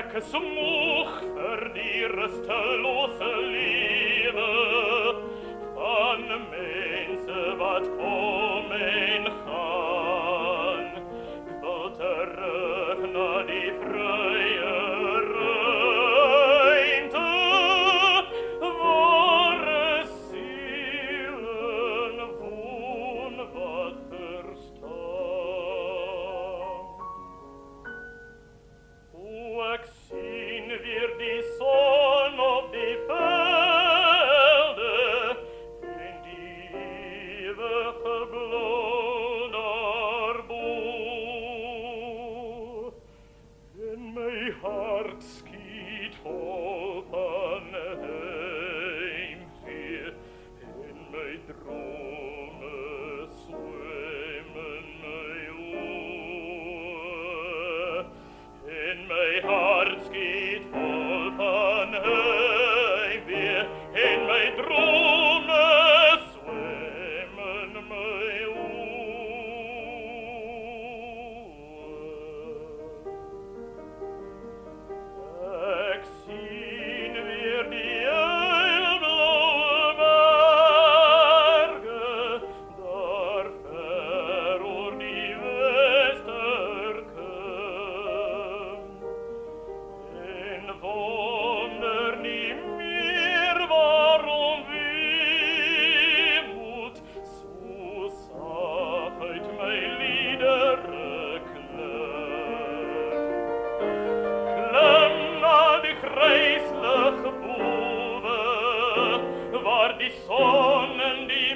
Werkes Much für die restlose Liebe. Von Mense wat kommen Erde, in die Woche kruislig bowe waar die son en die